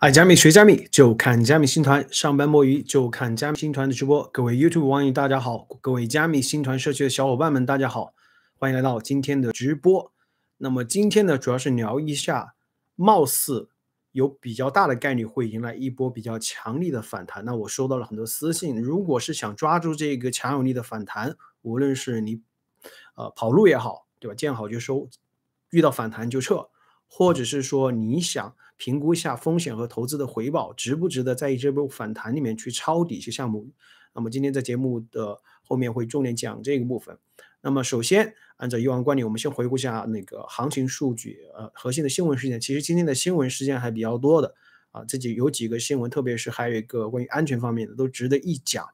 爱加密学加密就看加密新团，上班摸鱼就看加密新团的直播。各位 YouTube 网友大家好，各位加密新团社区的小伙伴们大家好，欢迎来到今天的直播。那么今天呢，主要是聊一下，貌似有比较大的概率会迎来一波比较强力的反弹。那我收到了很多私信，如果是想抓住这个强有力的反弹，无论是你呃跑路也好，对吧？见好就收，遇到反弹就撤，或者是说你想。评估一下风险和投资的回报，值不值得在这波反弹里面去抄底一些项目？那么今天在节目的后面会重点讲这个部分。那么首先，按照以往惯例，我们先回顾一下那个行情数据，呃，核心的新闻事件。其实今天的新闻事件还比较多的啊，这几有几个新闻，特别是还有一个关于安全方面的，都值得一讲。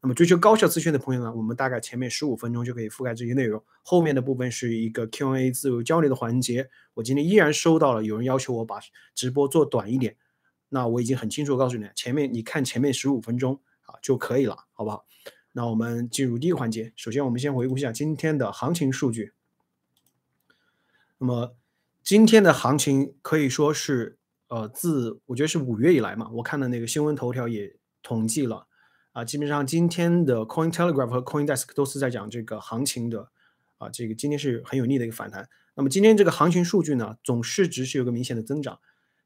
那么追求高效资讯的朋友呢，我们大概前面十五分钟就可以覆盖这些内容，后面的部分是一个 Q&A 自由交流的环节。我今天依然收到了有人要求我把直播做短一点，那我已经很清楚告诉你，前面你看前面十五分钟啊就可以了，好不好？那我们进入第一个环节，首先我们先回顾一下今天的行情数据。那么今天的行情可以说是，呃，自我觉得是五月以来嘛，我看的那个新闻头条也统计了。啊，基本上今天的 Coin Telegraph 和 Coin Desk 都是在讲这个行情的，啊，这个今天是很有利的一个反弹。那么今天这个行情数据呢，总市值是有个明显的增长，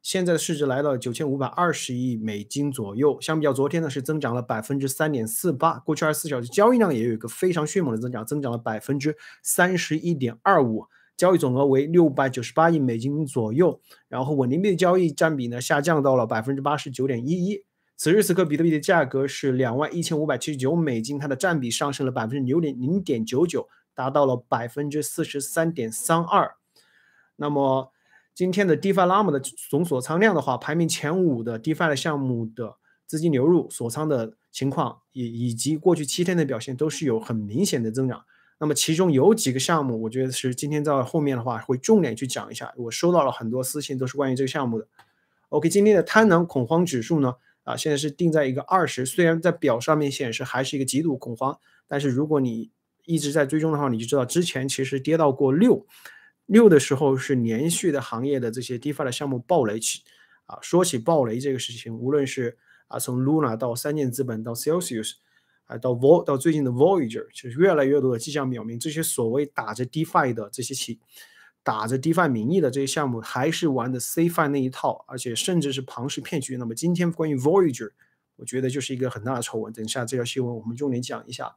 现在的市值来到九千五百二十亿美金左右，相比较昨天呢是增长了百分之三点四八。过去二十四小时交易量也有一个非常迅猛的增长，增长了百分之三十一点二五，交易总额为六百九十八亿美金左右。然后稳定币的交易占比呢下降到了百分之八十九点一一。此时此刻，比特币的价格是两万一千五百七十九美金，它的占比上升了百分之六点零点九九，达到了百分之四十三点三二。那么今天的 DeFi Llama 的总锁仓量的话，排名前五的 DeFi 的项目的资金流入、锁仓的情况，以以及过去七天的表现，都是有很明显的增长。那么其中有几个项目，我觉得是今天在后面的话会重点去讲一下。我收到了很多私信，都是关于这个项目的。OK，今天的贪婪恐慌指数呢？啊，现在是定在一个二十，虽然在表上面显示还是一个极度恐慌，但是如果你一直在追踪的话，你就知道之前其实跌到过六，六的时候是连续的行业的这些 DeFi 的项目暴雷起，啊，说起暴雷这个事情，无论是啊从 Luna 到三箭资本到 Celsius，啊到 Vol 到最近的 Voyager，就是越来越多的迹象表明，这些所谓打着 DeFi 的这些企。打着 DeFi 名义的这些项目还是玩的 CFi 那一套，而且甚至是庞氏骗局。那么今天关于 Voyager，我觉得就是一个很大的丑闻。等一下这条新闻我们重点讲一下。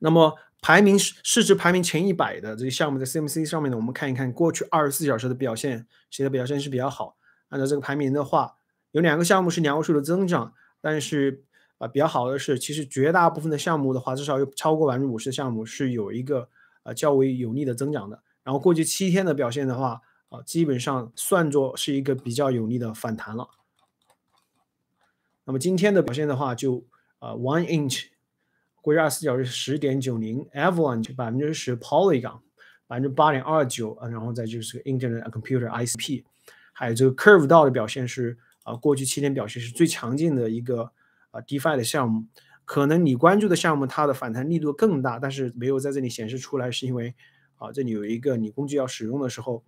那么排名市值排名前一百的这些项目在 CMC 上面呢，我们看一看过去二十四小时的表现，谁的表现是比较好？按照这个排名的话，有两个项目是两位数的增长，但是啊比较好的是，其实绝大部分的项目的话，至少有超过百分之五十的项目是有一个呃较为有利的增长的。然后过去七天的表现的话，啊，基本上算作是一个比较有利的反弹了。那么今天的表现的话，就啊，One Inch 过去二十四小时十点九零，Avalanche 百分之十，Polygon 百分之八点二九，啊，然后再就是 Internet Computer ICP，还有这个 Curve 道的表现是啊，过去七天表现是最强劲的一个啊 DeFi 的项目。可能你关注的项目它的反弹力度更大，但是没有在这里显示出来，是因为。啊，这里有一个你工具要使用的时候，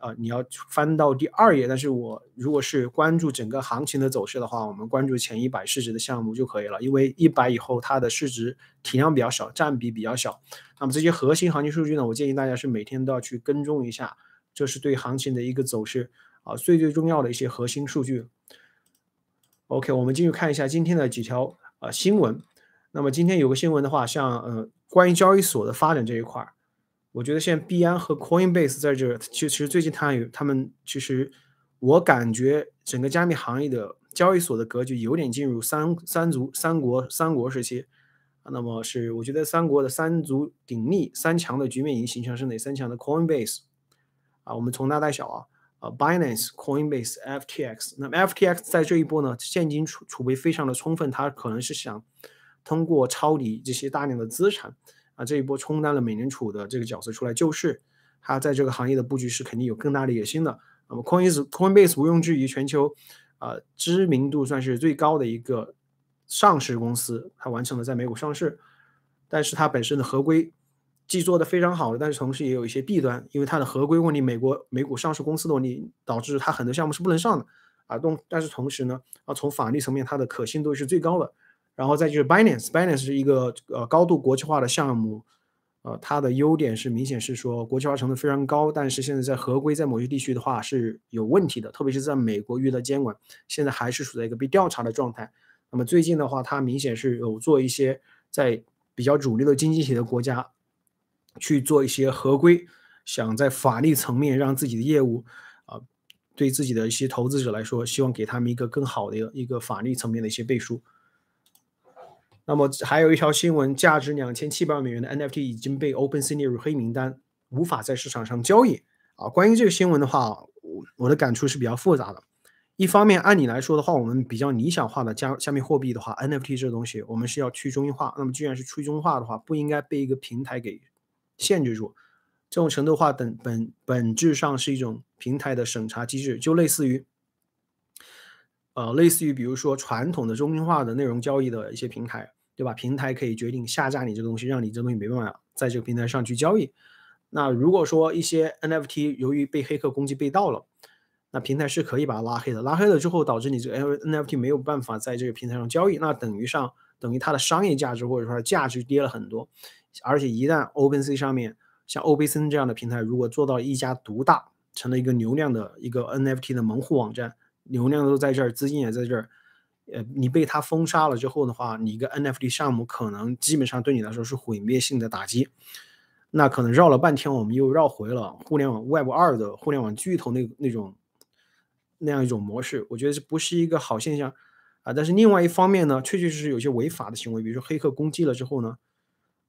啊，你要翻到第二页。但是我如果是关注整个行情的走势的话，我们关注前一百市值的项目就可以了，因为一百以后它的市值体量比较小，占比比较小。那么这些核心行情数据呢，我建议大家是每天都要去跟踪一下，这是对行情的一个走势啊最最重要的一些核心数据。OK，我们继续看一下今天的几条啊新闻。那么今天有个新闻的话，像呃关于交易所的发展这一块儿。我觉得现在币安和 Coinbase 在这，其实最近它有他们，其实我感觉整个加密行业的交易所的格局有点进入三三足三国三国时期。那么是我觉得三国的三足鼎立三强的局面已经形成，是哪三强的 Coinbase 啊？我们从大到小啊，啊 Binance、Coinbase、FTX。那么 FTX 在这一波呢，现金储储备非常的充分，它可能是想通过抄底这些大量的资产。啊，这一波充当了美联储的这个角色出来救市，它在这个行业的布局是肯定有更大的野心的。那么，Coinbase Coinbase 毋庸置疑全球啊知名度算是最高的一个上市公司，它完成了在美股上市，但是它本身的合规既做的非常好的，但是同时也有一些弊端，因为它的合规问题，美国美股上市公司的问题，导致它很多项目是不能上的。啊，动，但是同时呢，啊，从法律层面它的可信度是最高的。然后再就是 Binance，Binance 是一个呃高度国际化的项目，呃，它的优点是明显是说国际化程度非常高，但是现在在合规在某些地区的话是有问题的，特别是在美国遇到监管，现在还是处在一个被调查的状态。那么最近的话，它明显是有做一些在比较主流的经济体的国家去做一些合规，想在法律层面让自己的业务啊，对自己的一些投资者来说，希望给他们一个更好的一个法律层面的一些背书。那么还有一条新闻，价值两千七百万美元的 NFT 已经被 OpenSea 列入黑名单，无法在市场上交易。啊，关于这个新闻的话，我我的感触是比较复杂的。一方面，按理来说的话，我们比较理想化的加加密货币的话，NFT 这个东西，我们是要去中心化。那么既然是去中心化的话，不应该被一个平台给限制住。这种程度化等本本质上是一种平台的审查机制，就类似于。呃，类似于比如说传统的中心化的内容交易的一些平台，对吧？平台可以决定下架你这个东西，让你这东西没办法在这个平台上去交易。那如果说一些 NFT 由于被黑客攻击被盗了，那平台是可以把它拉黑的。拉黑了之后，导致你这个 NFT 没有办法在这个平台上交易，那等于上等于它的商业价值或者说价值跌了很多。而且一旦 OpenSea 上面像 OpenSea 这样的平台如果做到一家独大，成了一个流量的一个 NFT 的门户网站。流量都在这儿，资金也在这儿，呃，你被他封杀了之后的话，你一个 NFT 项目可能基本上对你来说是毁灭性的打击。那可能绕了半天，我们又绕回了互联网 Web 二的互联网巨头那那种那样一种模式。我觉得这不是一个好现象啊。但是另外一方面呢，确确实实有些违法的行为，比如说黑客攻击了之后呢，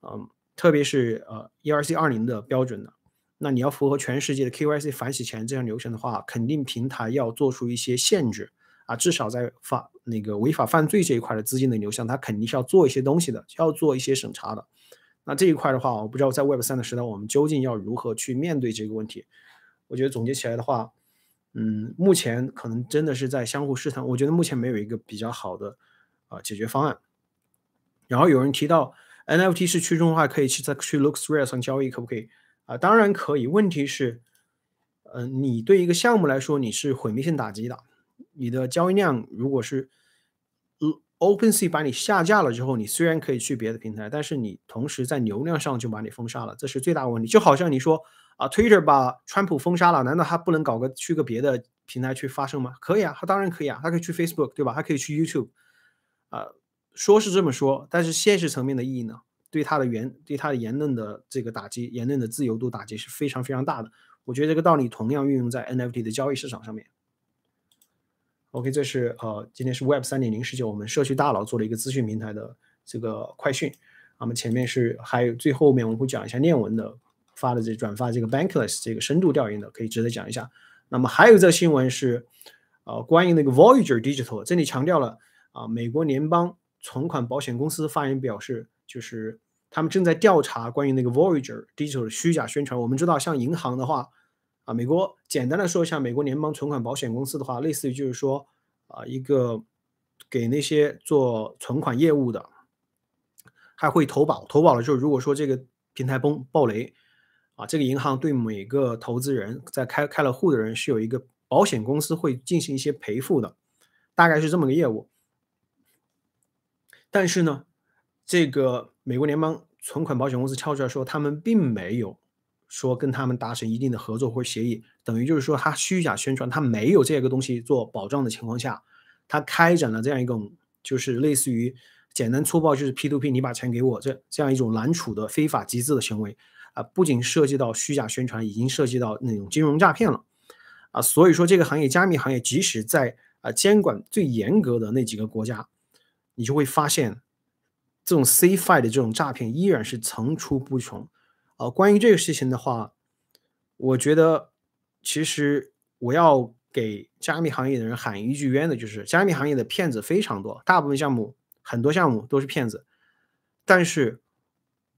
嗯，特别是呃 ERC 二零的标准的。那你要符合全世界的 KYC 反洗钱这样流程的话，肯定平台要做出一些限制啊，至少在法那个违法犯罪这一块的资金的流向，它肯定是要做一些东西的，要做一些审查的。那这一块的话，我不知道在 Web 三的时代，我们究竟要如何去面对这个问题？我觉得总结起来的话，嗯，目前可能真的是在相互试探。我觉得目前没有一个比较好的啊解决方案。然后有人提到 NFT 是去中心化，可以去在去 LooksRare 上交易，可不可以？啊，当然可以。问题是，嗯，你对一个项目来说，你是毁灭性打击的。你的交易量如果是，OpenSea 把你下架了之后，你虽然可以去别的平台，但是你同时在流量上就把你封杀了，这是最大的问题。就好像你说啊，Twitter 把川普封杀了，难道他不能搞个去个别的平台去发声吗？可以啊，他当然可以啊，他可以去 Facebook，对吧？他可以去 YouTube。啊，说是这么说，但是现实层面的意义呢？对他的言对他的言论的这个打击，言论的自由度打击是非常非常大的。我觉得这个道理同样运用在 NFT 的交易市场上面。OK，这是呃今天是 Web 三点零世界我们社区大佬做了一个资讯平台的这个快讯。那么前面是还有最后面我们会讲一下链文的发的这转发这个 Bankless 这个深度调研的，可以值得讲一下。那么还有这新闻是呃关于那个 Voyager Digital，这里强调了啊美国联邦存款保险公司发言表示。就是他们正在调查关于那个 Voyager Digital 的虚假宣传。我们知道，像银行的话，啊，美国简单的说一下，美国联邦存款保险公司的话，类似于就是说，啊，一个给那些做存款业务的，还会投保，投保了之后，如果说这个平台崩爆雷，啊，这个银行对每个投资人在开开了户的人是有一个保险公司会进行一些赔付的，大概是这么个业务。但是呢？这个美国联邦存款保险公司跳出来说，他们并没有说跟他们达成一定的合作或协议，等于就是说他虚假宣传，他没有这个东西做保障的情况下，他开展了这样一种就是类似于简单粗暴就是 P to P，你把钱给我这这样一种揽储的非法集资的行为啊，不仅涉及到虚假宣传，已经涉及到那种金融诈骗了啊，所以说这个行业加密行业，即使在啊监管最严格的那几个国家，你就会发现。这种 CFI 的这种诈骗依然是层出不穷，呃，关于这个事情的话，我觉得其实我要给加密行业的人喊一句冤的，就是加密行业的骗子非常多，大部分项目很多项目都是骗子，但是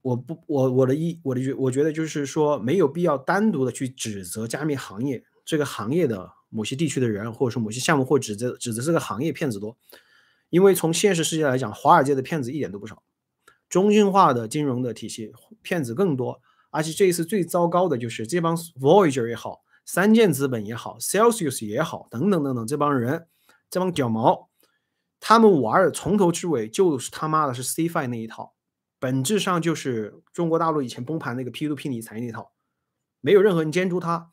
我不我我的意我的觉我觉得就是说没有必要单独的去指责加密行业这个行业的某些地区的人，或者说某些项目，或指责指责这个行业骗子多。因为从现实世界来讲，华尔街的骗子一点都不少，中心化的金融的体系骗子更多，而且这一次最糟糕的就是这帮 Voyager 也好，三箭资本也好，Celsius 也好，等等等等，这帮人，这帮屌毛，他们玩的从头至尾就是他妈的是 CFI 那一套，本质上就是中国大陆以前崩盘那个 P2P 理财那套，没有任何人监督他，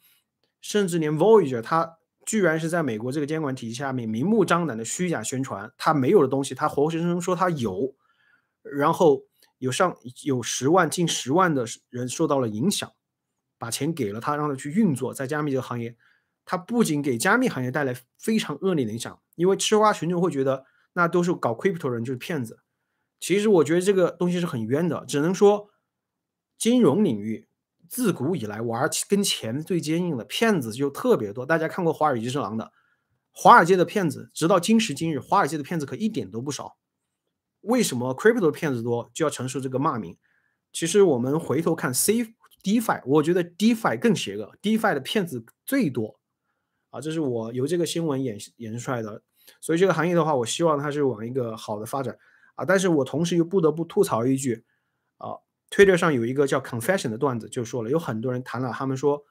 甚至连 Voyager 他居然是在美国这个监管体系下面明目张胆的虚假宣传，他没有的东西，他活生生说他有，然后有上有十万近十万的人受到了影响。把钱给了他，让他去运作在加密这个行业，他不仅给加密行业带来非常恶劣的影响，因为吃瓜群众会觉得那都是搞 crypto 人就是骗子。其实我觉得这个东西是很冤的，只能说金融领域自古以来玩跟钱最坚硬的骗子就特别多。大家看过《华尔街之狼》的，华尔街的骗子，直到今时今日，华尔街的骗子可一点都不少。为什么 crypto 骗子多，就要承受这个骂名？其实我们回头看 C。DeFi，我觉得 DeFi 更邪恶，DeFi 的骗子最多啊，这是我由这个新闻演演示出来的。所以这个行业的话，我希望它是往一个好的发展啊。但是我同时又不得不吐槽一句啊，Twitter 上有一个叫 Confession 的段子就说了，有很多人谈了，他们说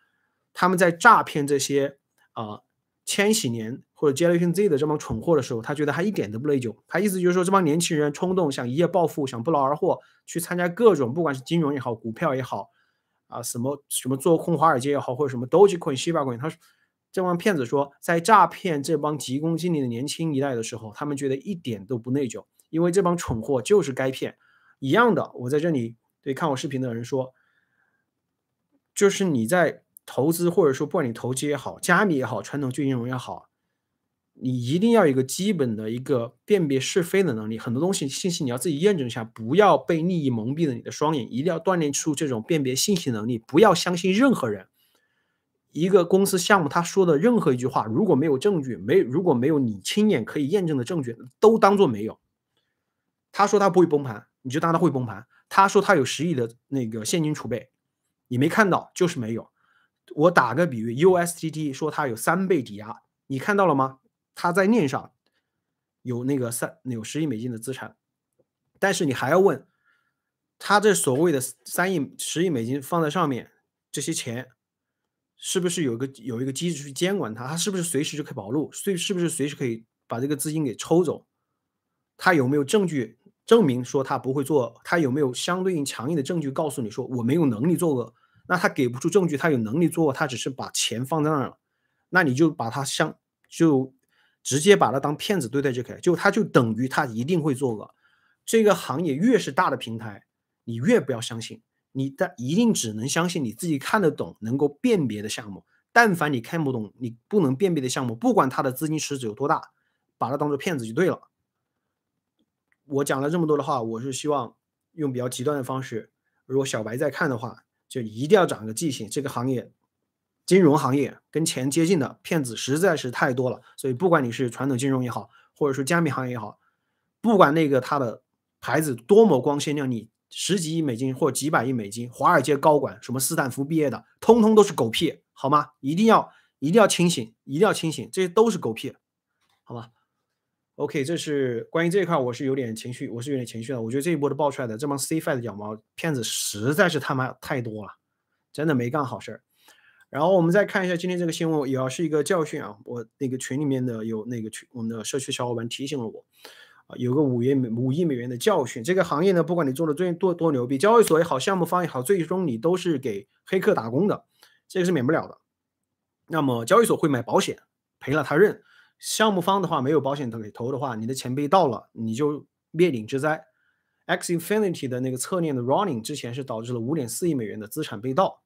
他们在诈骗这些啊千禧年或者 Generation Z 的这帮蠢货的时候，他觉得他一点都不内疚。他意思就是说，这帮年轻人冲动想一夜暴富，想不劳而获，去参加各种不管是金融也好，股票也好。啊，什么什么做空华尔街也好，或者什么 Dogecoin、西巴 Coin，他说这帮骗子说，在诈骗这帮急功近利的年轻一代的时候，他们觉得一点都不内疚，因为这帮蠢货就是该骗。一样的，我在这里对看我视频的人说，就是你在投资或者说不管你投机也好，加密也好，传统金融也好。你一定要有一个基本的一个辨别是非的能力，很多东西信息你要自己验证一下，不要被利益蒙蔽了你的双眼，一定要锻炼出这种辨别信息能力，不要相信任何人。一个公司项目他说的任何一句话，如果没有证据，没如果没有你亲眼可以验证的证据，都当做没有。他说他不会崩盘，你就当他会崩盘。他说他有十亿的那个现金储备，你没看到就是没有。我打个比喻，USDT 说它有三倍抵押，你看到了吗？它在链上有那个三有十亿美金的资产，但是你还要问，他这所谓的三亿十亿美金放在上面，这些钱是不是有一个有一个机制去监管它？它是不是随时就可以保路？随是不是随时可以把这个资金给抽走？他有没有证据证明说他不会做？他有没有相对应强硬的证据告诉你说我没有能力做个？那他给不出证据，他有能力做，他只是把钱放在那儿了，那你就把他相就。直接把他当骗子对待就可以，就他就等于他一定会作恶。这个行业越是大的平台，你越不要相信，你的一定只能相信你自己看得懂、能够辨别的项目。但凡你看不懂、你不能辨别的项目，不管他的资金池子有多大，把它当做骗子就对了。我讲了这么多的话，我是希望用比较极端的方式，如果小白在看的话，就一定要长个记性，这个行业。金融行业跟钱接近的骗子实在是太多了，所以不管你是传统金融也好，或者说加密行业也好，不管那个它的牌子多么光鲜亮丽，十几亿美金或几百亿美金，华尔街高管什么斯坦福毕业的，通通都是狗屁，好吗？一定要一定要清醒，一定要清醒，这些都是狗屁，好吧？OK，这是关于这一块，我是有点情绪，我是有点情绪的。我觉得这一波的爆出来的这帮 CFI 的脚毛骗子实在是他妈太多了，真的没干好事儿。然后我们再看一下今天这个新闻，也要是一个教训啊！我那个群里面的有那个群，我们的社区小伙伴提醒了我，啊，有个五亿美五亿美元的教训。这个行业呢，不管你做的最多多牛逼，交易所也好，项目方也好，最终你都是给黑客打工的，这个是免不了的。那么交易所会买保险，赔了他认；项目方的话没有保险给投的话，你的钱被盗了，你就灭顶之灾。X Infinity 的那个侧链的 Running 之前是导致了五点四亿美元的资产被盗。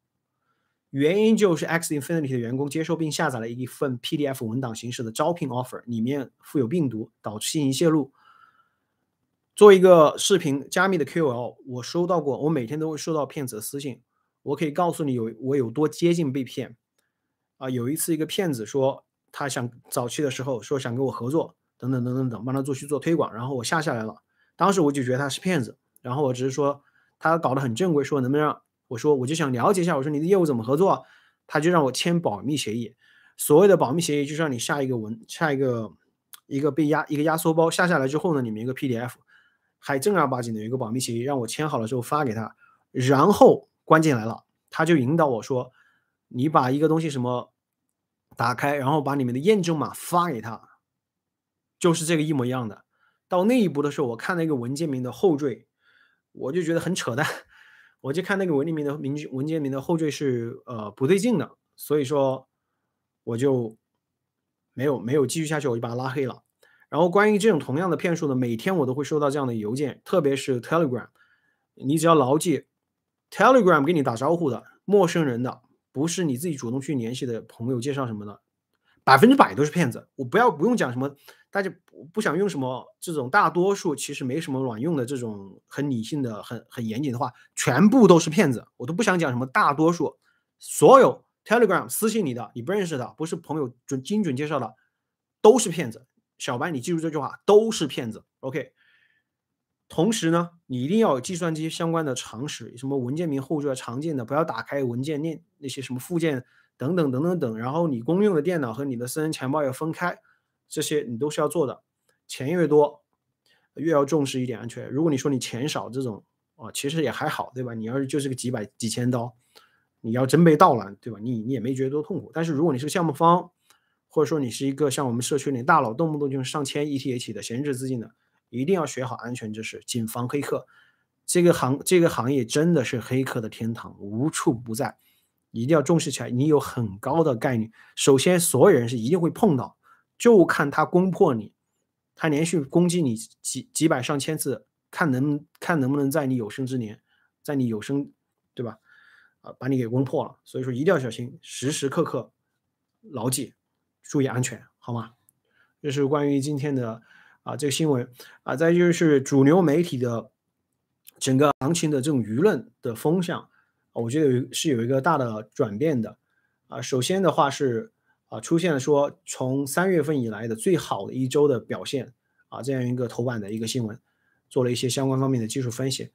原因就是 X Infinity 的员工接收并下载了一份 PDF 文档形式的招聘 offer，里面附有病毒，导致信息泄露。做一个视频加密的 QL，我收到过，我每天都会收到骗子的私信。我可以告诉你有我有多接近被骗。啊，有一次一个骗子说他想早期的时候说想跟我合作，等等等等等，帮他做去做推广，然后我下下来了。当时我就觉得他是骗子，然后我只是说他搞得很正规，说能不能让。我说我就想了解一下，我说你的业务怎么合作？他就让我签保密协议。所谓的保密协议就是让你下一个文，下一个一个被压一个压缩包下下来之后呢，里面一个 PDF，还正儿八经的有一个保密协议，让我签好了之后发给他。然后关键来了，他就引导我说，你把一个东西什么打开，然后把里面的验证码发给他，就是这个一模一样的。到那一步的时候，我看那个文件名的后缀，我就觉得很扯淡。我就看那个文件名的名文件名的后缀是呃不对劲的，所以说我就没有没有继续下去，我就把他拉黑了。然后关于这种同样的骗术呢，每天我都会收到这样的邮件，特别是 Telegram，你只要牢记，Telegram 给你打招呼的陌生人的，不是你自己主动去联系的朋友介绍什么的，百分之百都是骗子。我不要不用讲什么，大家不想用什么这种大多数其实没什么卵用的这种很理性的、很很严谨的话，全部都是骗子。我都不想讲什么大多数，所有 Telegram 私信你的，你不认识的，不是朋友准精准介绍的，都是骗子。小白，你记住这句话，都是骗子。OK。同时呢，你一定要有计算机相关的常识，什么文件名后缀常见的，不要打开文件链那些什么附件等等等等等。然后你公用的电脑和你的私人钱包要分开，这些你都是要做的。钱越多，越要重视一点安全。如果你说你钱少这种啊，其实也还好，对吧？你要是就是个几百几千刀，你要真被盗了，对吧？你你也没觉得多痛苦。但是如果你是个项目方，或者说你是一个像我们社区里大佬，动不动就是上千 ETH 的闲置资金的，一定要学好安全知识，谨防黑客。这个行这个行业真的是黑客的天堂，无处不在，一定要重视起来。你有很高的概率，首先所有人是一定会碰到，就看他攻破你，他连续攻击你几几百上千次，看能看能不能在你有生之年，在你有生，对吧？啊，把你给攻破了。所以说一定要小心，时时刻刻牢记。注意安全，好吗？这是关于今天的啊这个新闻啊，再就是主流媒体的整个行情的这种舆论的风向，我觉得有是有一个大的转变的啊。首先的话是啊出现了说从三月份以来的最好的一周的表现啊这样一个头版的一个新闻，做了一些相关方面的技术分析。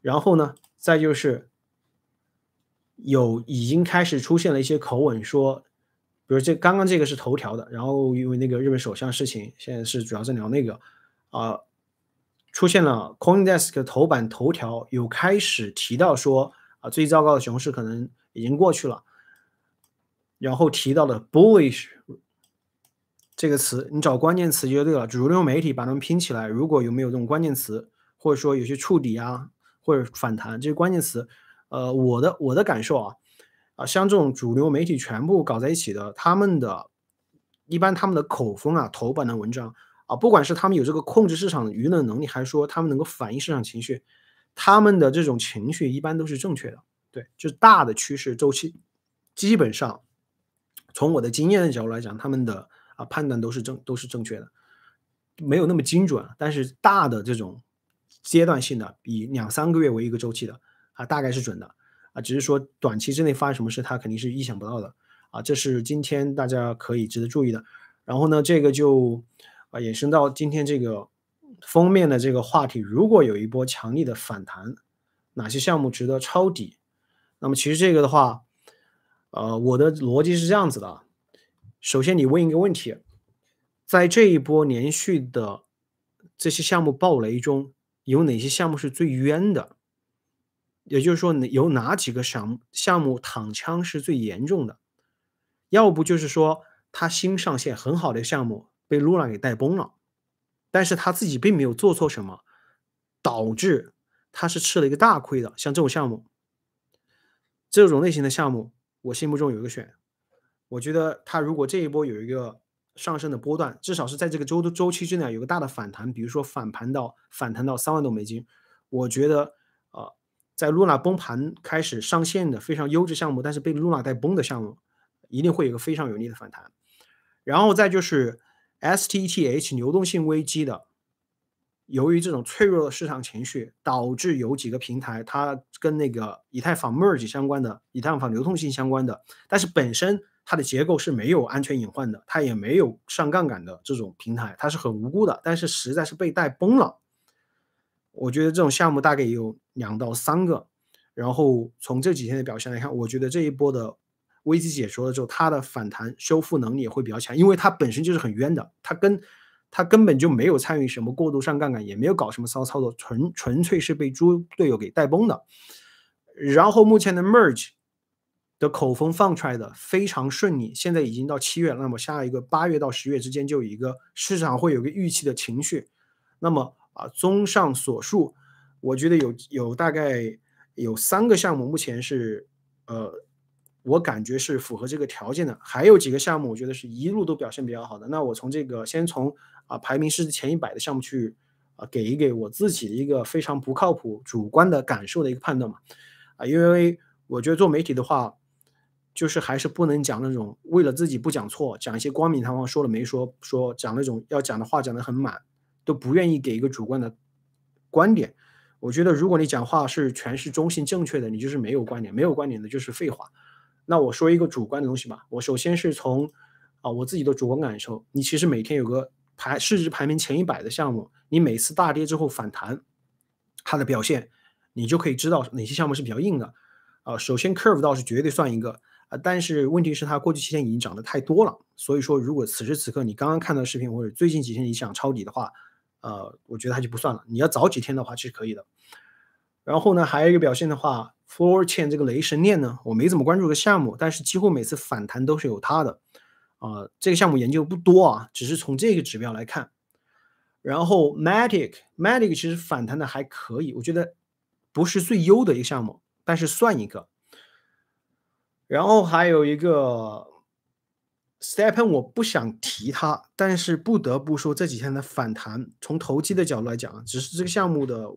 然后呢，再就是有已经开始出现了一些口吻说。比如这刚刚这个是头条的，然后因为那个日本首相事情，现在是主要在聊那个，啊，出现了 CoinDesk 头版头条有开始提到说啊最糟糕的熊市可能已经过去了，然后提到了 bullish 这个词，你找关键词就对了，主流媒体把它们拼起来，如果有没有这种关键词，或者说有些触底啊或者反弹这些关键词，呃，我的我的感受啊。啊，像这种主流媒体全部搞在一起的，他们的一般他们的口风啊，头版的文章啊，不管是他们有这个控制市场舆论能力，还是说他们能够反映市场情绪，他们的这种情绪一般都是正确的。对，就是大的趋势周期，基本上从我的经验的角度来讲，他们的啊判断都是正都是正确的，没有那么精准，但是大的这种阶段性的，以两三个月为一个周期的啊，大概是准的。只是说短期之内发生什么事，他肯定是意想不到的啊，这是今天大家可以值得注意的。然后呢，这个就啊衍生到今天这个封面的这个话题，如果有一波强力的反弹，哪些项目值得抄底？那么其实这个的话，呃，我的逻辑是这样子的：首先你问一个问题，在这一波连续的这些项目暴雷中，有哪些项目是最冤的？也就是说，有哪几个项项目躺枪是最严重的？要不就是说，他新上线很好的项目被 Luna 给带崩了，但是他自己并没有做错什么，导致他是吃了一个大亏的。像这种项目，这种类型的项目，我心目中有一个选。我觉得他如果这一波有一个上升的波段，至少是在这个周的周期之内有个大的反弹，比如说反弹到反弹到三万多美金，我觉得。在 Luna 崩盘开始上线的非常优质项目，但是被 Luna 带崩的项目，一定会有一个非常有力的反弹。然后再就是 Steth 流动性危机的，由于这种脆弱的市场情绪，导致有几个平台它跟那个以太坊 Merge 相关的、以太坊流动性相关的，但是本身它的结构是没有安全隐患的，它也没有上杠杆的这种平台，它是很无辜的，但是实在是被带崩了。我觉得这种项目大概有两到三个，然后从这几天的表现来看，我觉得这一波的危机解除了之后，它的反弹修复能力也会比较强，因为它本身就是很冤的，它跟它根本就没有参与什么过度上杠杆，也没有搞什么骚操作，纯纯粹是被猪队友给带崩的。然后目前的 Merge 的口风放出来的非常顺利，现在已经到七月，那么下一个八月到十月之间就有一个市场会有个预期的情绪。那么啊，综上所述，我觉得有有大概有三个项目目前是呃，我感觉是符合这个条件的，还有几个项目我觉得是一路都表现比较好的。那我从这个先从啊排名是前一百的项目去啊给一给我自己的一个非常不靠谱主观的感受的一个判断嘛啊，因为我觉得做媒体的话。就是还是不能讲那种为了自己不讲错，讲一些冠冕堂皇说了没说，说讲那种要讲的话讲得很满，都不愿意给一个主观的观点。我觉得如果你讲话是全是中性正确的，你就是没有观点，没有观点的就是废话。那我说一个主观的东西吧，我首先是从啊我自己的主观感受，你其实每天有个排市值排名前一百的项目，你每次大跌之后反弹，它的表现，你就可以知道哪些项目是比较硬的。啊，首先 Curve 倒是绝对算一个。啊，但是问题是它过去七天已经涨得太多了，所以说如果此时此刻你刚刚看到视频或者最近几天你想抄底的话，呃，我觉得它就不算了。你要早几天的话是可以的。然后呢，还有一个表现的话，Floor Chain 这个雷神链呢，我没怎么关注个项目，但是几乎每次反弹都是有它的。啊，这个项目研究不多啊，只是从这个指标来看。然后 Matic，Matic 其实反弹的还可以，我觉得不是最优的一个项目，但是算一个。然后还有一个 Stepen，我不想提它，但是不得不说这几天的反弹，从投机的角度来讲，只是这个项目的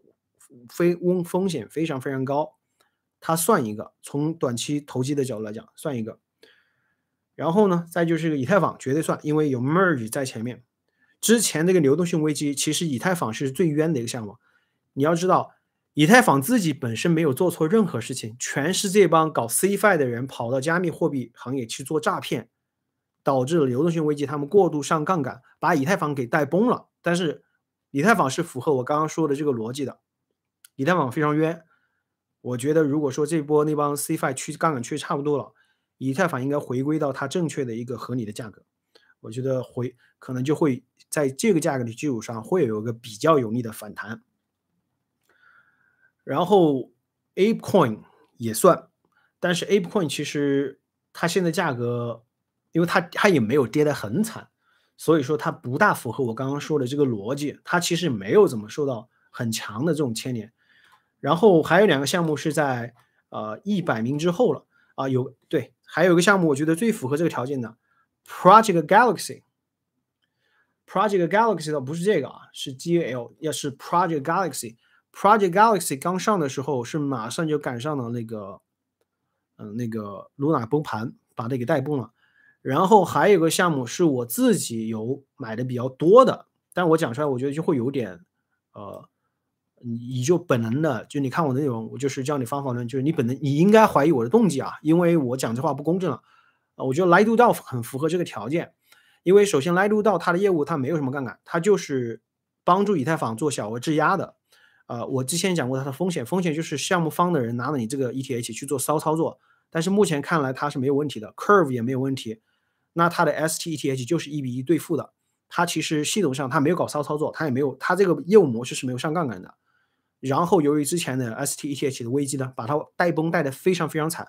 非翁风险非常非常高，它算一个。从短期投机的角度来讲，算一个。然后呢，再就是个以太坊，绝对算，因为有 Merge 在前面。之前那个流动性危机，其实以太坊是最冤的一个项目。你要知道。以太坊自己本身没有做错任何事情，全是这帮搞 CFI 的人跑到加密货币行业去做诈骗，导致了流动性危机。他们过度上杠杆，把以太坊给带崩了。但是以太坊是符合我刚刚说的这个逻辑的，以太坊非常冤。我觉得如果说这波那帮 CFI 去杠杆去差不多了，以太坊应该回归到它正确的一个合理的价格。我觉得回可能就会在这个价格的基础上会有一个比较有力的反弹。然后，ApeCoin 也算，但是 ApeCoin 其实它现在价格，因为它它也没有跌得很惨，所以说它不大符合我刚刚说的这个逻辑。它其实没有怎么受到很强的这种牵连。然后还有两个项目是在呃一百名之后了啊，有对，还有一个项目我觉得最符合这个条件的，Project Galaxy。Project Galaxy 倒不是这个啊，是 GAL，要是 Project Galaxy。Project Galaxy 刚上的时候是马上就赶上了那个，嗯，那个 Luna 崩盘，把它给带崩了。然后还有个项目是我自己有买的比较多的，但我讲出来我觉得就会有点，呃，你就本能的，就你看我的内容，我就是教你方法论，就是你本能你应该怀疑我的动机啊，因为我讲这话不公正了。啊，我觉得 Lido 道很符合这个条件，因为首先 Lido 道它的业务它没有什么杠杆，它就是帮助以太坊做小额质押的。呃，我之前讲过它的风险，风险就是项目方的人拿了你这个 ETH 去做骚操作，但是目前看来它是没有问题的，Curve 也没有问题，那它的 STETH 就是一比一兑付的，它其实系统上它没有搞骚操作，它也没有，它这个业务模式是没有上杠杆的。然后由于之前的 STETH 的危机呢，把它带崩带的非常非常惨，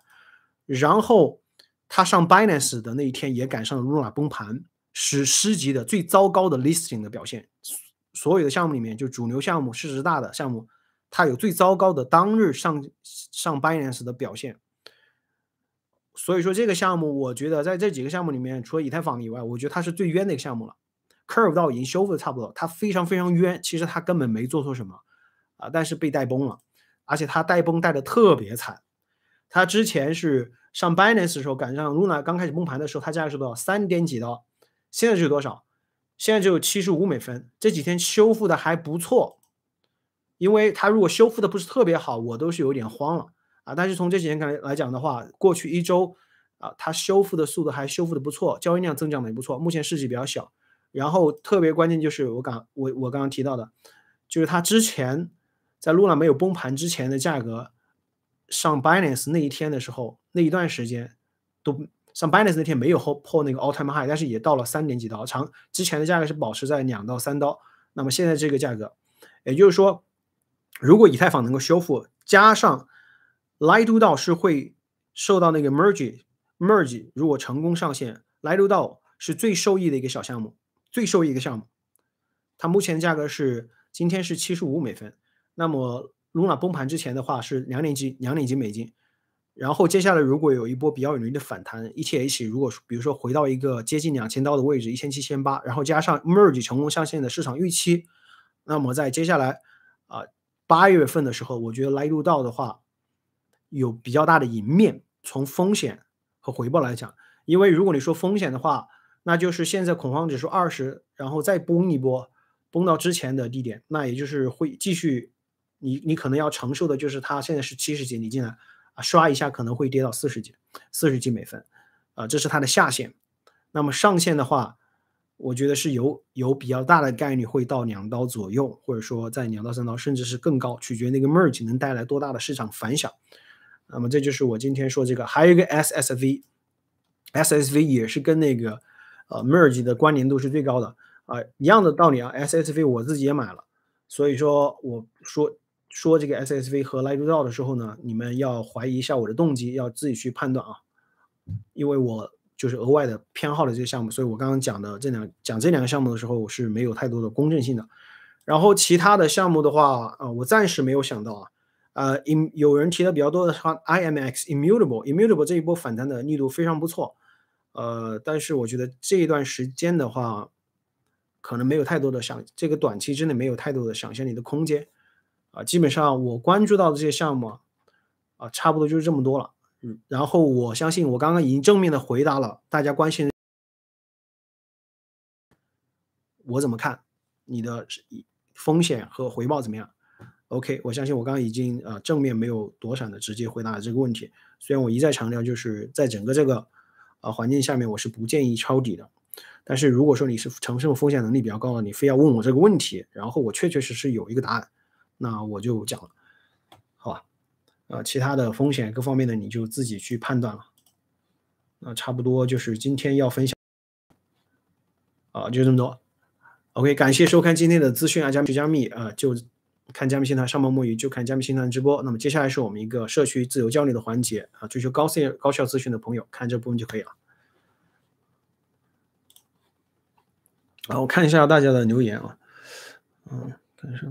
然后它上 Binance 的那一天也赶上了 Luna 崩盘，是十级的最糟糕的 listing 的表现。所有的项目里面，就主流项目、市值大的项目，它有最糟糕的当日上上 Binance 的表现。所以说这个项目，我觉得在这几个项目里面，除了以太坊以外，我觉得它是最冤的一个项目了。Curve 到已经修复的差不多，它非常非常冤。其实它根本没做错什么啊，但是被带崩了，而且它带崩带的特别惨。它之前是上 Binance 的时候，赶上 Luna 刚开始崩盘的时候，它价格是多少？三点几刀，现在是多少？现在只有七十五美分，这几天修复的还不错，因为它如果修复的不是特别好，我都是有点慌了啊。但是从这几天来来讲的话，过去一周啊，它修复的速度还修复的不错，交易量增长的也不错。目前市值比较小，然后特别关键就是我刚我我刚刚提到的，就是它之前在 Luna 没有崩盘之前的价格上 Binance 那一天的时候，那一段时间都。上 Binance 那天没有破破那个 all time high，但是也到了三点几刀，长之前的价格是保持在两到三刀，那么现在这个价格，也就是说，如果以太坊能够修复，加上莱杜道是会受到那个 merge merge 如果成功上线，来路道是最受益的一个小项目，最受益一个项目。它目前价格是今天是七十五美分，那么 Luna 崩盘之前的话是两点几两点几美金，然后接下来如果有一波比较有力的反弹，ETH 如果比如说回到一个接近两千刀的位置，一千七千八，然后加上 merge 成功上线的市场预期，那么在接下来啊八月份的时候，我觉得来路道的话有比较大的赢面，从风险和回报来讲，因为如果你说风险的话，那就是现在恐慌指数二十，然后再崩一波。崩到之前的低点，那也就是会继续，你你可能要承受的就是它现在是七十几，你进来啊刷一下可能会跌到四十几，四十几美分，啊这是它的下限。那么上限的话，我觉得是有有比较大的概率会到两刀左右，或者说在两到三刀，甚至是更高，取决那个 merge 能带来多大的市场反响。那么这就是我今天说这个，还有一个 SSV，SSV 也是跟那个呃 merge 的关联度是最高的。啊，一样的道理啊，SSV 我自己也买了，所以说我说说这个 SSV 和 l i g h t 的时候呢，你们要怀疑一下我的动机，要自己去判断啊，因为我就是额外的偏好的这个项目，所以我刚刚讲的这两讲这两个项目的时候，我是没有太多的公正性的。然后其他的项目的话，啊，我暂时没有想到啊，呃，im 有人提的比较多的话，IMX Immutable Immutable 这一波反弹的力度非常不错，呃，但是我觉得这一段时间的话。可能没有太多的想，这个短期之内没有太多的想象力的空间，啊，基本上我关注到的这些项目，啊，差不多就是这么多了。嗯，然后我相信我刚刚已经正面的回答了大家关心，我怎么看你的风险和回报怎么样？OK，我相信我刚刚已经呃正面没有躲闪的直接回答了这个问题。虽然我一再强调，就是在整个这个啊环境下面，我是不建议抄底的。但是如果说你是承受风险能力比较高的，你非要问我这个问题，然后我确确实实有一个答案，那我就讲了，好吧？呃，其他的风险各方面的你就自己去判断了。那差不多就是今天要分享，啊，就这么多。OK，感谢收看今天的资讯啊，加密加密啊，就看加密星团上班摸鱼，就看加密星团直播。那么接下来是我们一个社区自由交流的环节啊，追求高效高效资讯的朋友看这部分就可以了。啊，我看一下大家的留言啊，嗯，看一下。